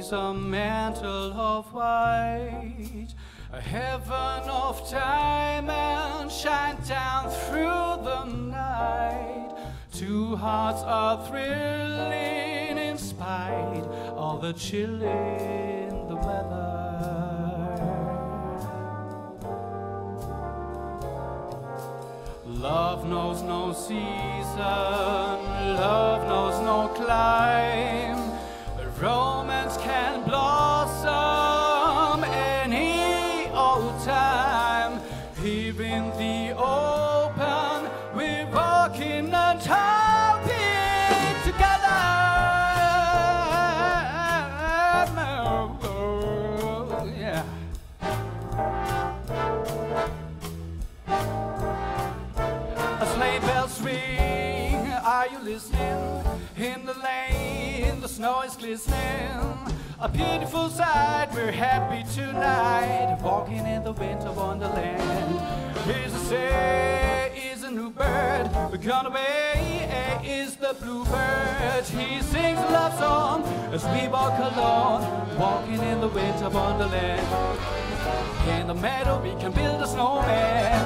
She's a mantle of white, a heaven of diamonds shine down through the night. Two hearts are thrilling in spite of the chill in the weather. Love knows no season, love knows no climb. Time. Here in the open, we're walking and talking together. Oh, Yeah. A sleigh bells ring, are you listening? In the lane, the snow is glistening. A beautiful sight, we're happy tonight. Walking in the winter wonderland. Here's a say, is a new bird. Gone away is the bluebird. He sings a love song as we walk along, Walking in the winter wonderland. In the meadow, we can build a snowman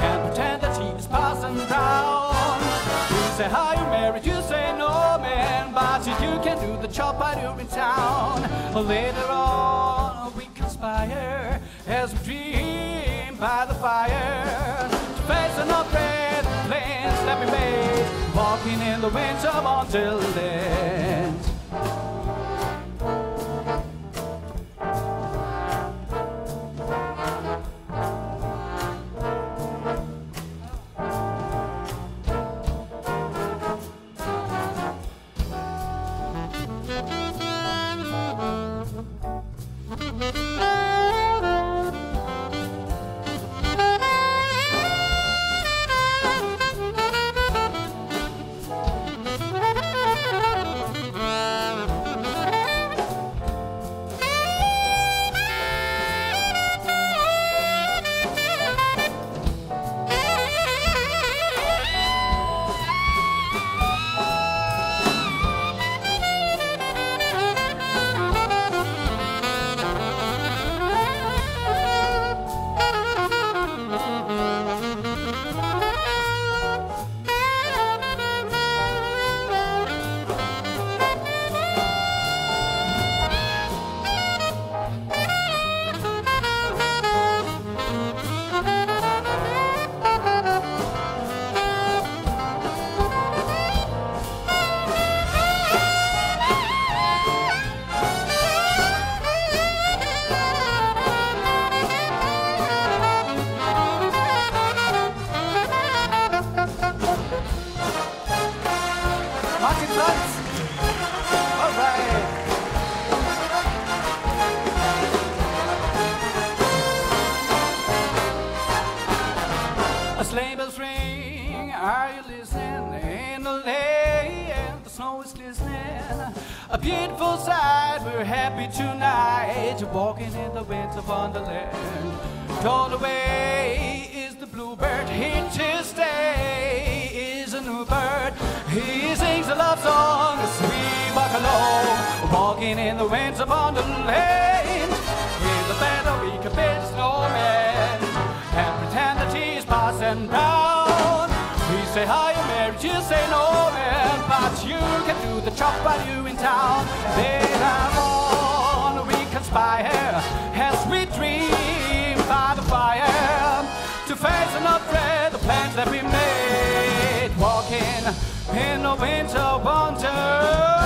and pretend that he is Parson Brown. You say hi, you married, you say no, man, but you can do the job while you're in town. Later on, by the fire to face an upgrade plans that we made, walking in the winter wonderland. Martin snow is glistening. A beautiful sight, we're happy tonight. Walking in the winter wonderland. Told away is the bluebird, here to stay is a new bird. He sings a love song as we walk along. Walking in the winter wonderland. In the meadow, we can build a snowman you say no, man, but you can do the job while you in town. Later on, we conspire as we dream by the fire to face and upgrade the plans that we made. Walking in the winter wonder.